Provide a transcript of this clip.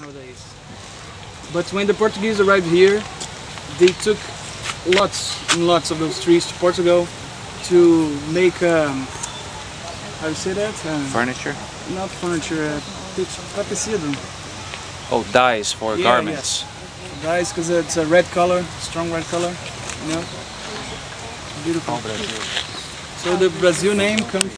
nowadays. But when the Portuguese arrived here, they took lots and lots of those trees to Portugal to make, um, how do you say that? Um, Furniture? not furniture, uh, tecido. Oh, dyes for Yeah, garments. Dyes, because it's a red color, strong red color, you know? Beautiful. Oh, so the Brazil name comes